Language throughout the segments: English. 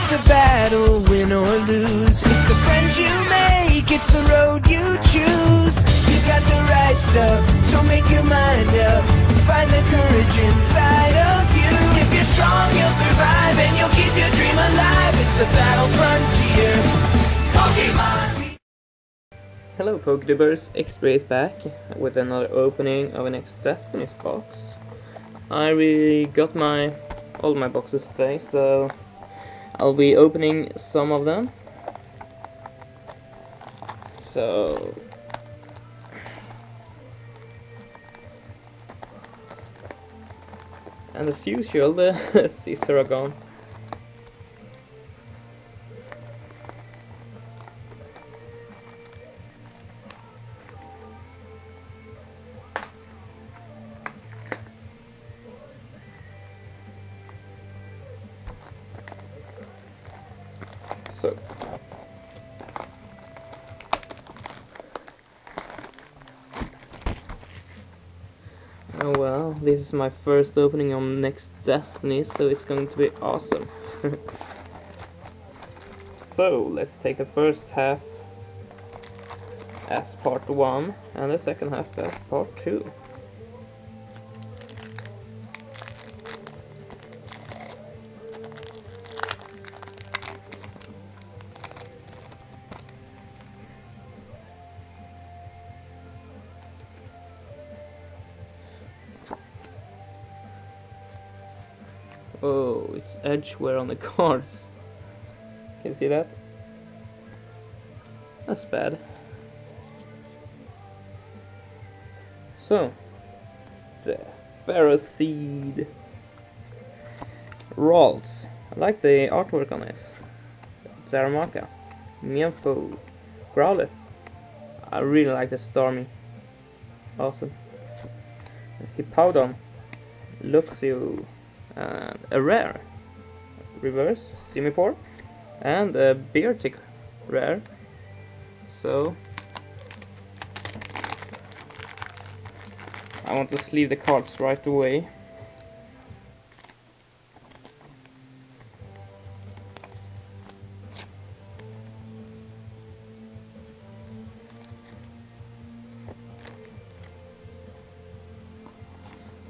it's a battle, win or lose. It's the friends you make, it's the road you choose. You got the right stuff, so make your mind up. Find the courage inside of you. If you're strong, you'll survive and you'll keep your dream alive. It's the battle frontier. Pokemon. Hello Pokedebbers, X-Ray is back with another opening of an X Destinies box. I really got my all my boxes today, so I'll be opening some of them. So and as usual the Caesaragon. So Oh well, this is my first opening on Next Destiny, so it's going to be awesome. so, let's take the first half as part 1 and the second half as part 2. Oh, it's edgeware on the cards. Can you see that? That's bad. So, it's a Ferroseed Ralts. I like the artwork on this. Darumaka, Mienfoo, Growlithe. I really like the Starmie. Awesome. Hippowdon, Luxio, and a rare reverse Simipour and a Beartic rare. So I want to sleeve the cards right away.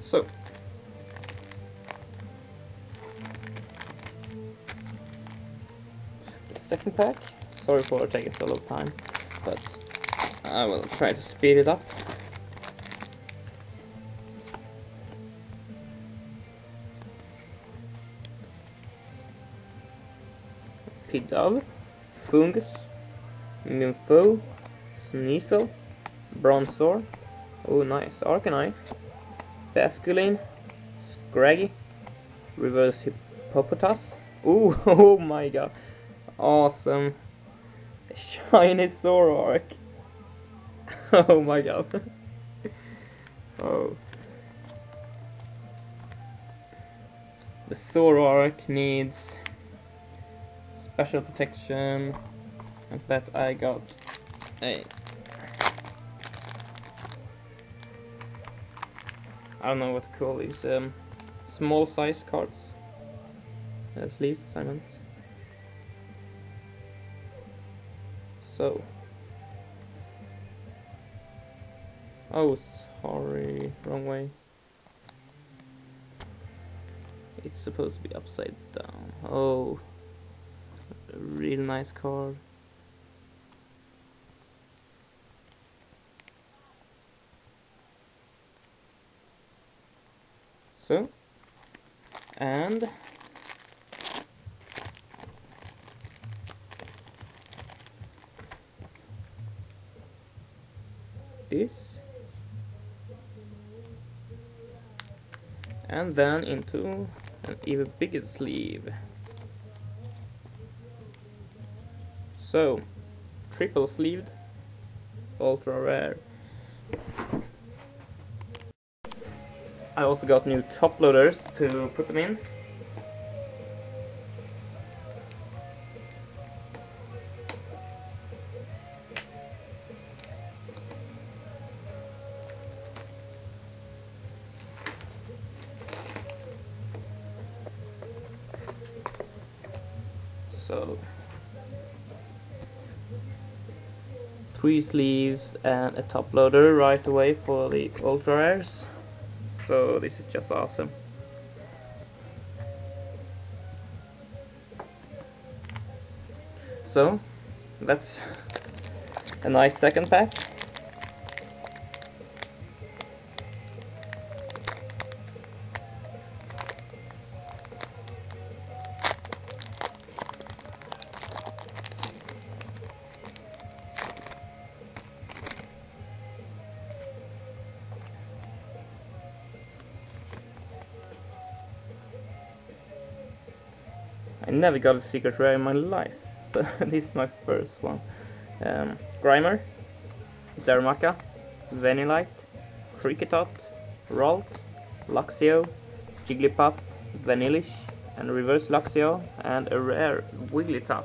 So second pack. Sorry for taking so long time, but I will try to speed it up. Pidove, Foongus, Mienfoo, Sneasel, Bronzor, oh nice, Arcanine, Basculin, Scraggy, Reverse Hippopotas, ooh, oh my god, awesome shiny Zoroark. oh my god. oh. The Zoroark needs special protection and that I got a I don't know what to call these um, small size cards uh, sleeves I so. Oh, sorry, wrong way. It's supposed to be upside down. Oh, real nice card. So, and this. And then into an even bigger sleeve. So triple sleeved ultra rare. I also got new top loaders to put them in three sleeves and a top loader right away for the ultra rares. So this is just awesome. So that's a nice second pack. Never got a secret rare in my life, so this is my first one. Um, Grimer, Darumaka, Vanillite, Kricketot, Ralts, Luxio, Jigglypuff, Vanillish, and Reverse Luxio, and a rare Wigglytuff.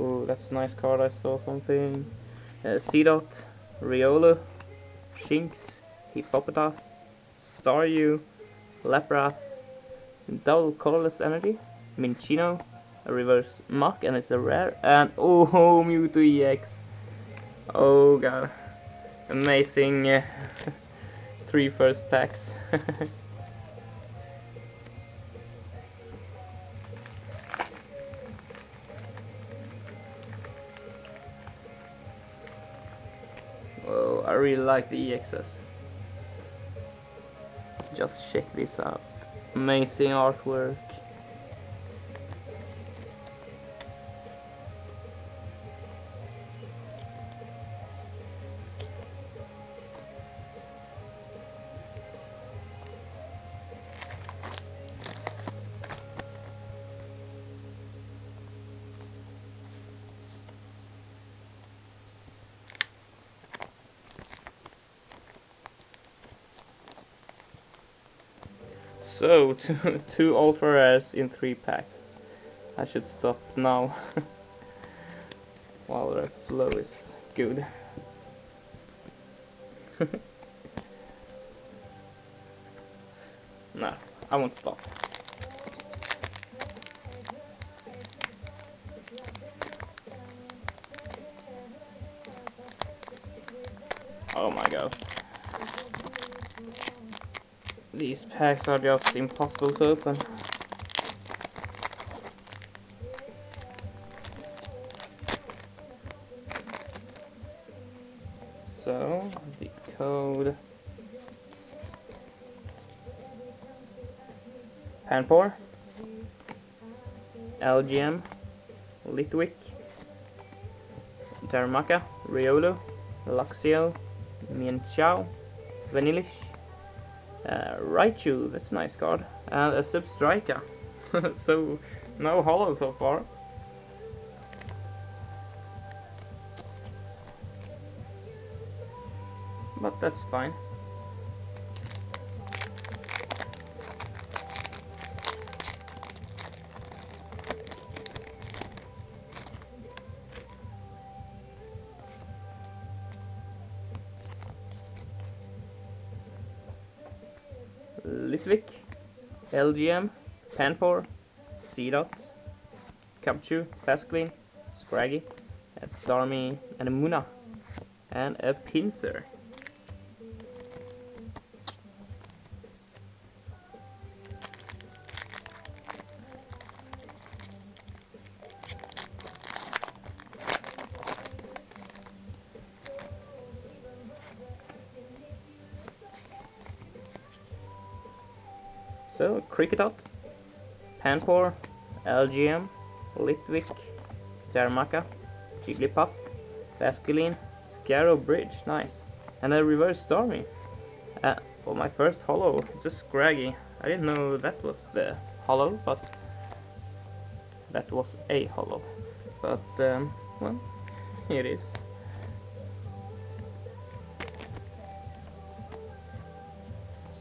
Oh, that's a nice card. I saw something. Uh, Seedot, Riolu, Shinx, Hippopotas, Staryu, Lapras, Double Colorless Energy, Minccino, a Reverse Muk, and it's a rare, and oh, Mewtwo EX. Oh god. Amazing uh, three first packs. really like the EXS. Just check this out. Amazing artwork. So, two, two ultra rares in three packs. I should stop now. While the flow is good. no, I won't stop. Packs are just impossible to open. So, the code. Panpour, Elgyem, Litwick, Darumaka, Riolu, Luxio, Mienshao, Vanillish, uh, Raichu, that's a nice card. And a Substrika. so, no holo so far. But that's fine. Litwick, Elgyem, Panpour, Seedot, Capchu, Pasquin, Scraggy, a Starmie, and a Munna, and a Pinsir. So, Kricketot, Panpour, Elgyem, Litwick, Darumaka, Jigglypuff, Basculin, Skyarrow Bridge, nice. And a reverse Starmie. Uh, for my first holo, it's a Scraggy. I didn't know that was the holo, but that was a holo. but um, well, here it is.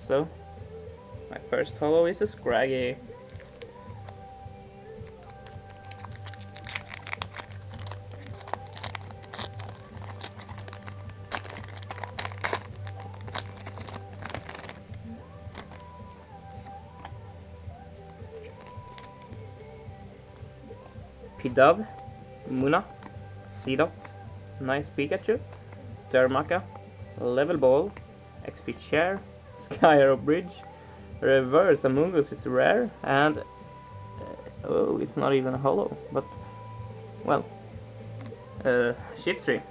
So, my first holo is a Scraggy. Pidove, Munna, Seedot, Nice Pikachu, Darumaka, Level Ball, Exp. Share, Skyarrow Bridge, Reverse Amoonguss is rare, and uh, oh, it's not even holo, but well, uh, Shiftry.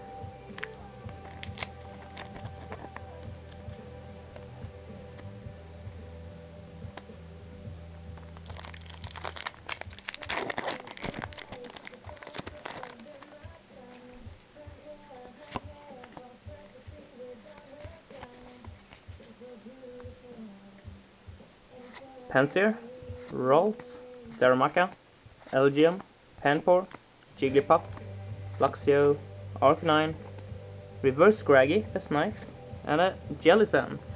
Pansear, Ralts, Darumaka, Elgyem, Panpour, Jigglypuff, Luxio, Arcanine, Reverse Scraggy, that's nice, and a Jellicent.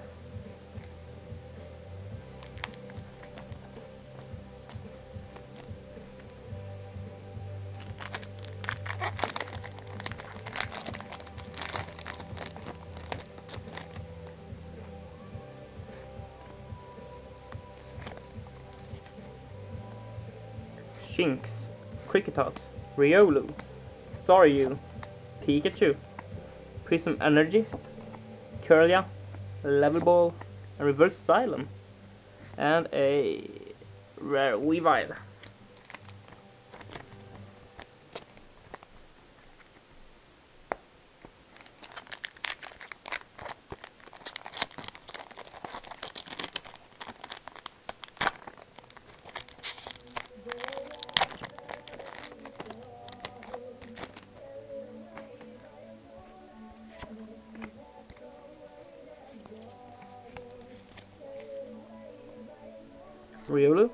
Shinx, Kricketot, Riolu, Staryu, Pikachu, Prism Energy, Kirlia, Level Ball, a Reverse Silent, and a rare Weavile. Riolu,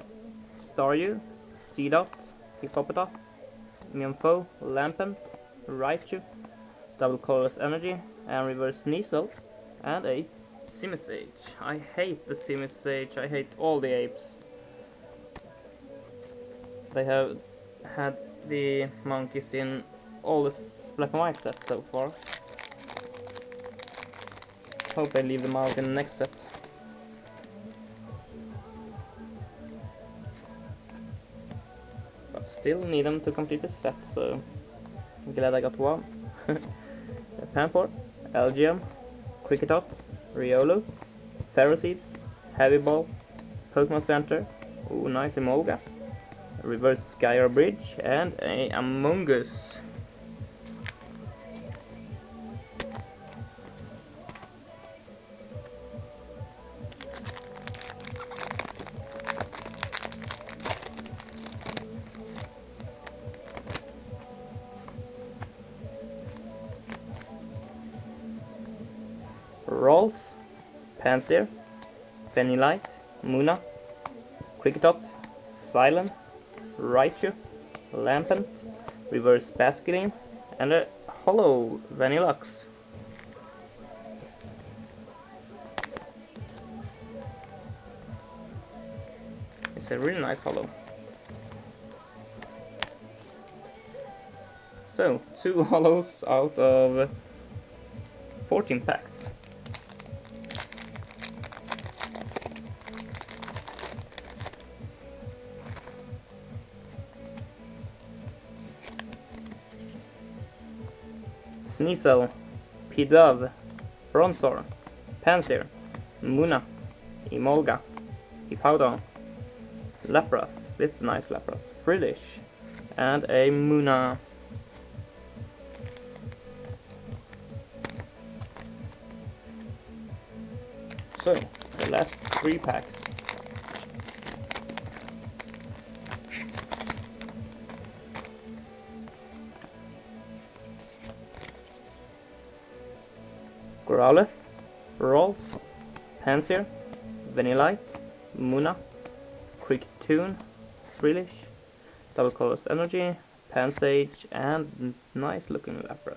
Staryu, Seedot, Hippopotas, Nympho, Lampent, Raichu, Double Colorless Energy, and Reverse Sneasel, and a Simisage. I hate the Simisage, I hate all the apes. They have had the monkeys in all the black and white sets so far. Hope they leave them out in the next set. Still need them to complete the set, so I'm glad I got one. Panpour, Elgyem, Kricketot, Riolu, Ferroseed, Heavy Ball, Pokemon Center, ooh nice Emolga, Reverse Skyarrow Bridge, and a Amoonguss. Pansear, Pennylite, Munna, Kricketot, Silent, Raichu, Lampent, Reverse Basculin, and a Holo Vanillux. It's a really nice holo. So, two holos out of 14 packs. Sneasel, Pidove, Bronzor, Pansear, Munna, Emolga, Hippowdon, Lapras, it's a nice Lapras, Frillish, and a Munna. So, the last three packs. Growlithe, Ralts, Pansear, Vanillite, Munna, Kricketune, Frillish, Double Colors Energy, Pansage, and nice looking Lapras.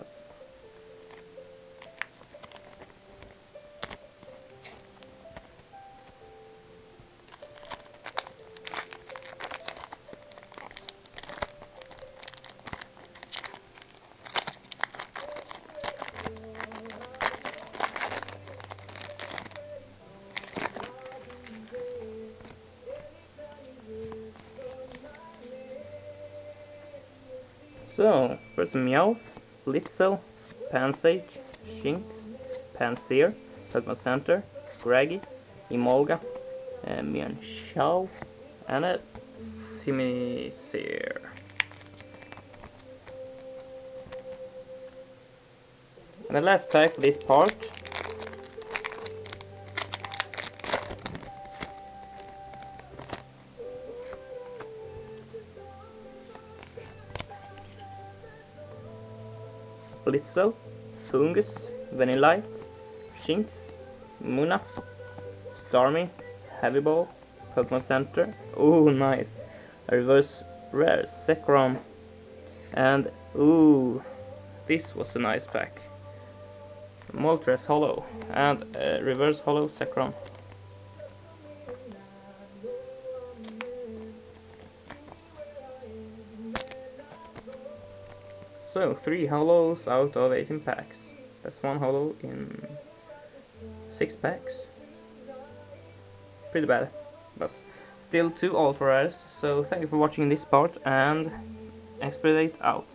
So, first Meowth, Blitzle, Pansage, Shinx, Pansear, Pokemon Center, Scraggy, Emolga, and Mienshao, and a Simisear. And the last pack for this part Blitzle, Foongus, Vanillite, Shinx, Munna, Starmie, Heavy Ball, Pokemon Center. Ooh, nice. A reverse rare, Zekrom. And, ooh, this was a nice pack. Moltres Holo and uh, reverse holo Zekrom. So, 3 holos out of 18 packs. That's 1 holo in 6 packs. Pretty bad, but still 2 ultra rares. So, thank you for watching this part and Xpredate out.